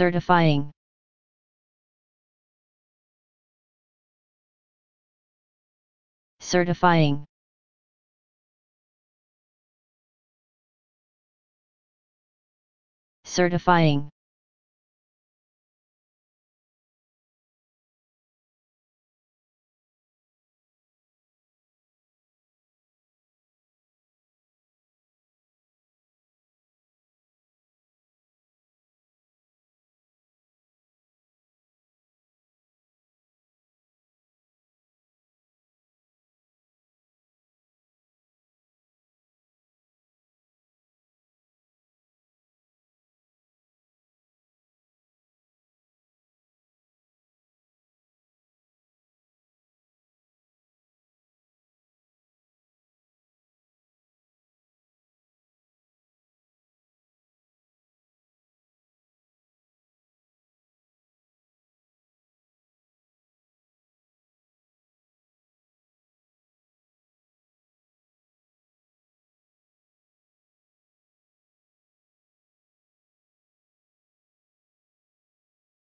certifying. Certifying. Certifying.